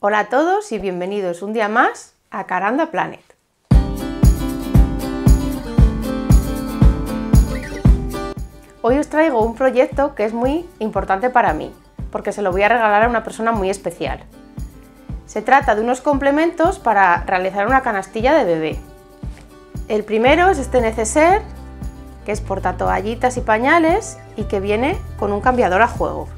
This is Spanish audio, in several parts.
Hola a todos y bienvenidos un día más a Caranda Planet. Hoy os traigo un proyecto que es muy importante para mí, porque se lo voy a regalar a una persona muy especial. Se trata de unos complementos para realizar una canastilla de bebé. El primero es este neceser, que es porta toallitas y pañales y que viene con un cambiador a juego.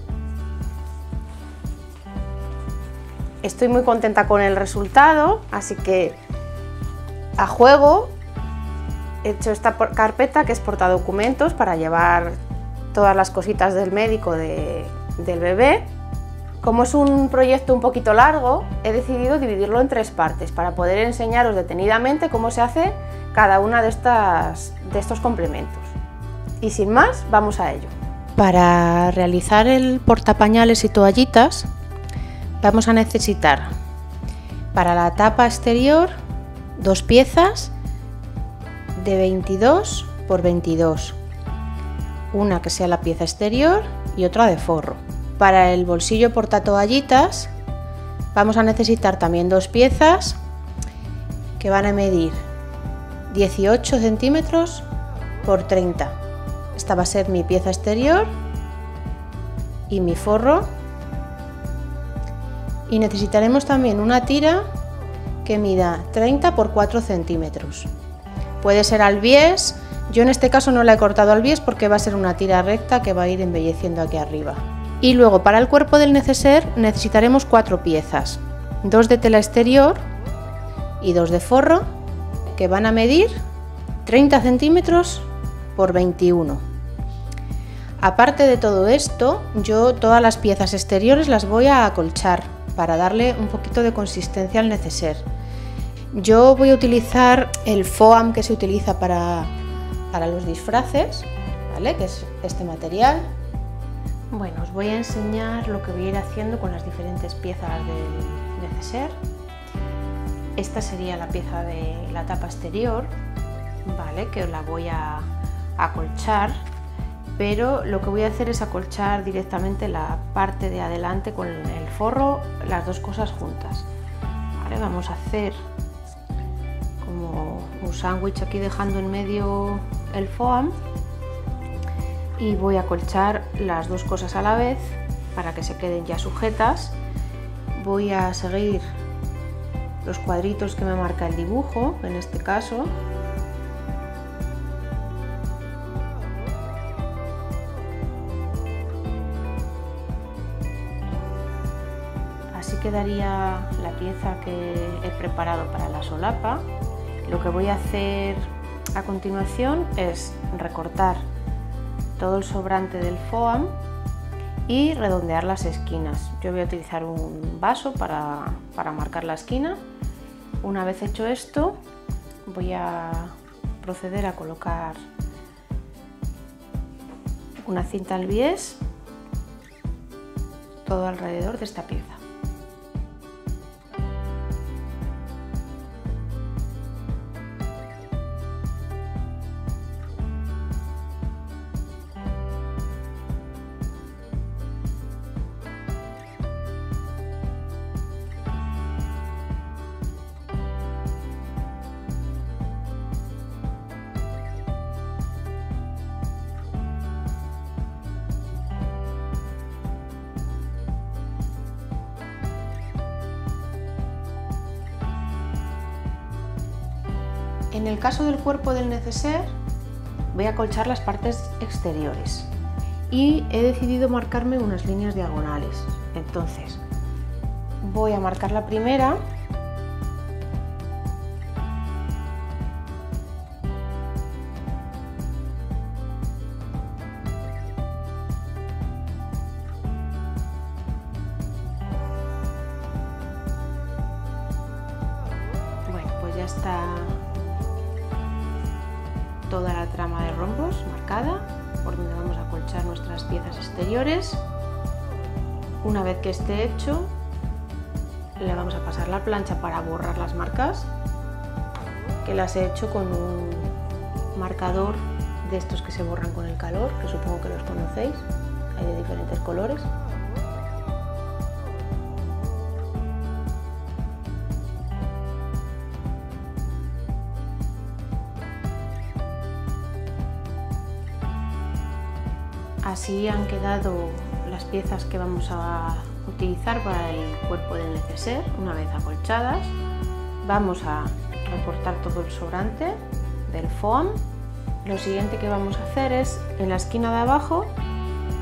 Estoy muy contenta con el resultado, así que a juego he hecho esta carpeta que es portadocumentos para llevar todas las cositas del médico del bebé. Como es un proyecto un poquito largo, he decidido dividirlo en tres partes para poder enseñaros detenidamente cómo se hace cada una de, estas, de estos complementos. Y sin más, vamos a ello. Para realizar el portapañales y toallitas vamos a necesitar para la tapa exterior dos piezas de 22 por 22 una que sea la pieza exterior y otra de forro. Para el bolsillo porta toallitas vamos a necesitar también dos piezas que van a medir 18 centímetros por 30 esta va a ser mi pieza exterior y mi forro y necesitaremos también una tira que mida 30 por 4 centímetros. Puede ser al bies, yo en este caso no la he cortado al bies porque va a ser una tira recta que va a ir embelleciendo aquí arriba. Y luego para el cuerpo del neceser necesitaremos cuatro piezas, dos de tela exterior y dos de forro que van a medir 30 centímetros por 21. Aparte de todo esto, yo todas las piezas exteriores las voy a acolchar para darle un poquito de consistencia al neceser. Yo voy a utilizar el foam que se utiliza para, para los disfraces, ¿vale? que es este material. Bueno, os voy a enseñar lo que voy a ir haciendo con las diferentes piezas del neceser. Esta sería la pieza de la tapa exterior, ¿vale? que la voy a acolchar pero lo que voy a hacer es acolchar directamente la parte de adelante con el forro, las dos cosas juntas. vamos a hacer como un sándwich aquí dejando en medio el foam y voy a acolchar las dos cosas a la vez para que se queden ya sujetas. Voy a seguir los cuadritos que me marca el dibujo, en este caso, quedaría la pieza que he preparado para la solapa. Lo que voy a hacer a continuación es recortar todo el sobrante del foam y redondear las esquinas. Yo voy a utilizar un vaso para, para marcar la esquina. Una vez hecho esto, voy a proceder a colocar una cinta al bies todo alrededor de esta pieza. En el caso del cuerpo del neceser, voy a colchar las partes exteriores. Y he decidido marcarme unas líneas diagonales. Entonces, voy a marcar la primera. Bueno, pues ya está toda la trama de rombos marcada por donde vamos a colchar nuestras piezas exteriores. Una vez que esté hecho, le vamos a pasar la plancha para borrar las marcas, que las he hecho con un marcador de estos que se borran con el calor, que supongo que los conocéis, hay de diferentes colores. Así han quedado las piezas que vamos a utilizar para el cuerpo del neceser una vez acolchadas. Vamos a recortar todo el sobrante del foam. Lo siguiente que vamos a hacer es en la esquina de abajo,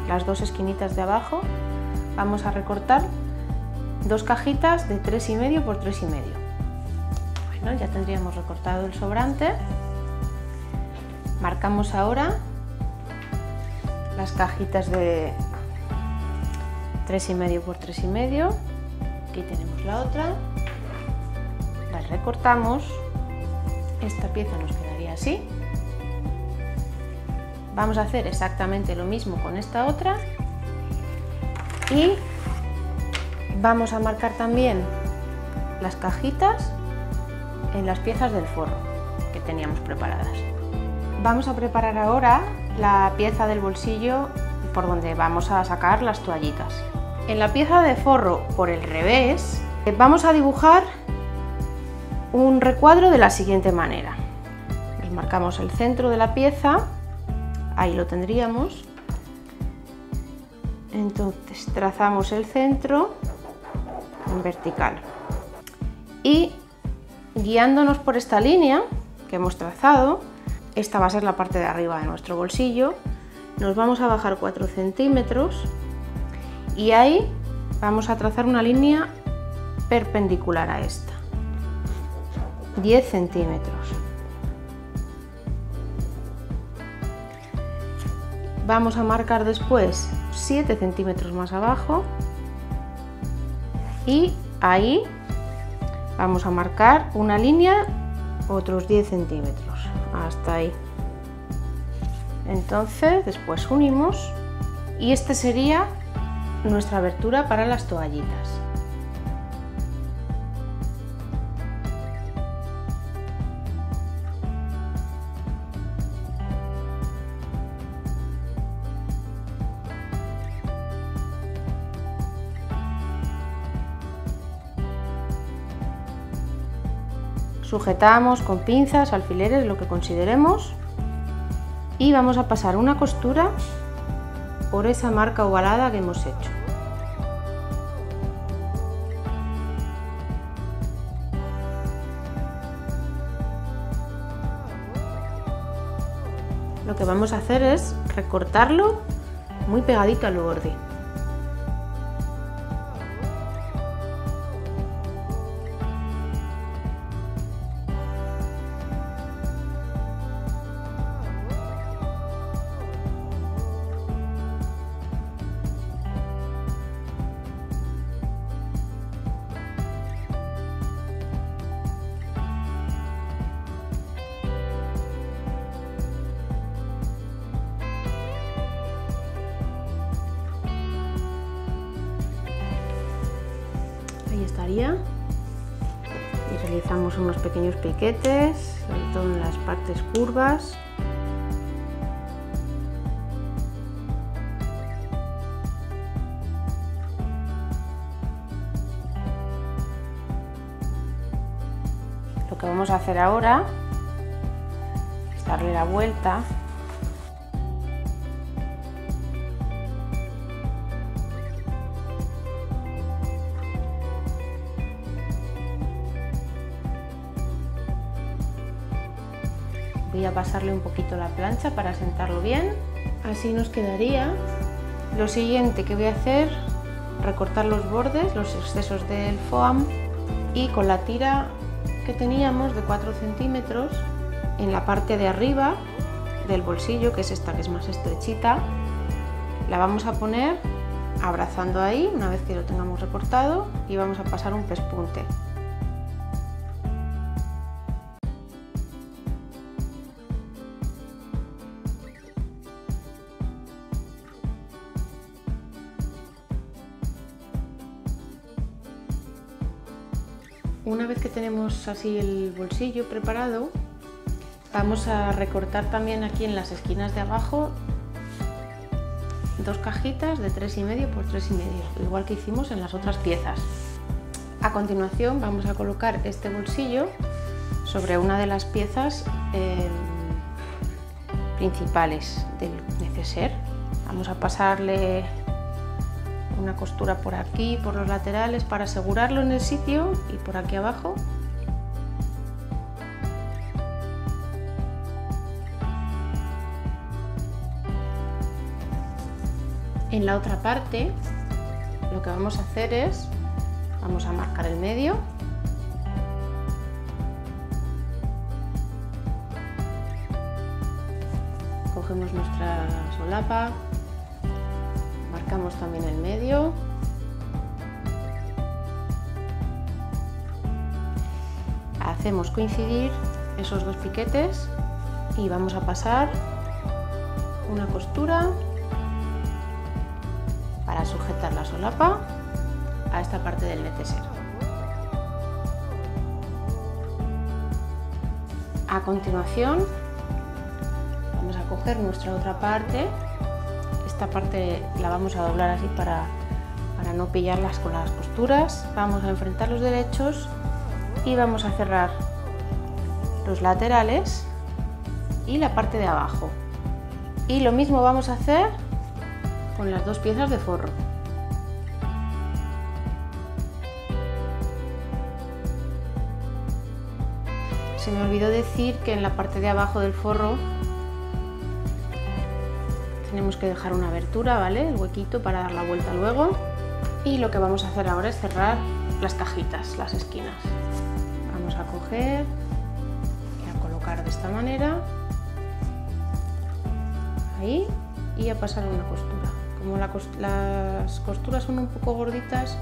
las dos esquinitas de abajo, vamos a recortar dos cajitas de 3,5 por 3,5. Bueno, ya tendríamos recortado el sobrante. Marcamos ahora las cajitas de 3,5 por 3,5. Aquí tenemos la otra. Las recortamos. Esta pieza nos quedaría así. Vamos a hacer exactamente lo mismo con esta otra. Y vamos a marcar también las cajitas en las piezas del forro que teníamos preparadas. Vamos a preparar ahora la pieza del bolsillo por donde vamos a sacar las toallitas. En la pieza de forro por el revés vamos a dibujar un recuadro de la siguiente manera. Marcamos el centro de la pieza, ahí lo tendríamos. Entonces trazamos el centro en vertical y guiándonos por esta línea que hemos trazado, esta va a ser la parte de arriba de nuestro bolsillo, nos vamos a bajar 4 centímetros y ahí vamos a trazar una línea perpendicular a esta, 10 centímetros. Vamos a marcar después 7 centímetros más abajo y ahí vamos a marcar una línea otros 10 centímetros hasta ahí entonces después unimos y este sería nuestra abertura para las toallitas. Sujetamos con pinzas, alfileres, lo que consideremos y vamos a pasar una costura por esa marca ovalada que hemos hecho. Lo que vamos a hacer es recortarlo muy pegadito al borde. Y realizamos unos pequeños piquetes sobre todo en las partes curvas. Lo que vamos a hacer ahora es darle la vuelta voy a pasarle un poquito la plancha para sentarlo bien. Así nos quedaría. Lo siguiente que voy a hacer recortar los bordes los excesos del foam y con la tira que teníamos de 4 centímetros en la parte de arriba del bolsillo que es esta que es más estrechita la vamos a poner abrazando ahí una vez que lo tengamos recortado y vamos a pasar un pespunte Una vez que tenemos así el bolsillo preparado, vamos a recortar también aquí en las esquinas de abajo dos cajitas de 3,5 por 3,5, igual que hicimos en las otras piezas. A continuación vamos a colocar este bolsillo sobre una de las piezas eh, principales del neceser. Vamos a pasarle una costura por aquí, por los laterales para asegurarlo en el sitio y por aquí abajo. En la otra parte lo que vamos a hacer es, vamos a marcar el medio cogemos nuestra solapa, marcamos también el medio. Hacemos coincidir esos dos piquetes y vamos a pasar una costura para sujetar la solapa a esta parte del neceser. A continuación vamos a coger nuestra otra parte esta parte la vamos a doblar así para, para no pillarlas con las costuras. Vamos a enfrentar los derechos y vamos a cerrar los laterales y la parte de abajo. Y lo mismo vamos a hacer con las dos piezas de forro. Se me olvidó decir que en la parte de abajo del forro tenemos que dejar una abertura, ¿vale? El huequito para dar la vuelta luego. Y lo que vamos a hacer ahora es cerrar las cajitas, las esquinas. Vamos a coger y a colocar de esta manera. Ahí y a pasar una costura. Como las costuras son un poco gorditas,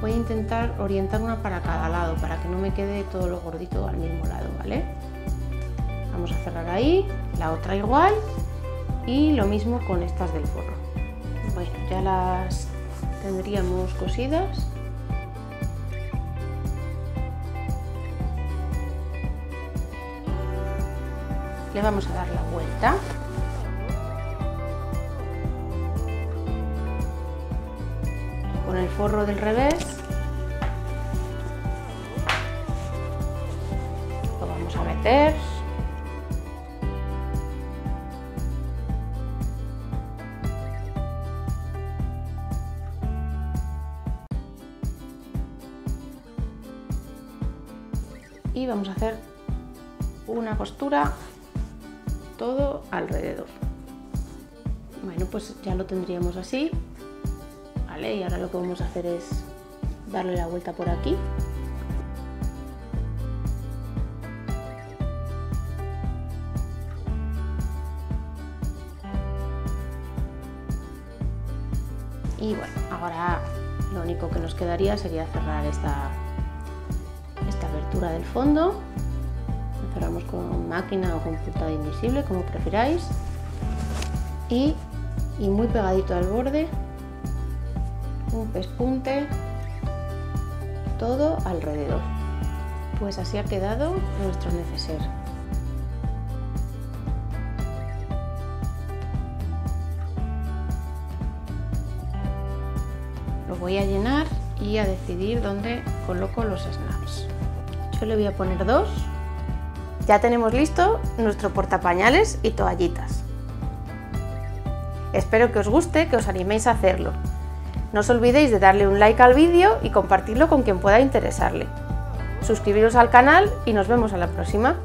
voy a intentar orientar una para cada lado, para que no me quede todo lo gordito al mismo lado, ¿vale? Vamos a cerrar ahí, la otra igual y lo mismo con estas del forro. Bueno, ya las tendríamos cosidas. Le vamos a dar la vuelta. Con el forro del revés lo vamos a meter y vamos a hacer una costura todo alrededor. Bueno, pues ya lo tendríamos así. Vale, y ahora lo que vamos a hacer es darle la vuelta por aquí. Y bueno, ahora lo único que nos quedaría sería cerrar esta del fondo. Cerramos con máquina o con puntada invisible como prefiráis. Y, y muy pegadito al borde un pespunte todo alrededor. Pues así ha quedado nuestro neceser. Lo voy a llenar y a decidir dónde coloco los snaps le voy a poner dos. Ya tenemos listo nuestro portapañales y toallitas. Espero que os guste, que os animéis a hacerlo. No os olvidéis de darle un like al vídeo y compartirlo con quien pueda interesarle. Suscribiros al canal y nos vemos a la próxima.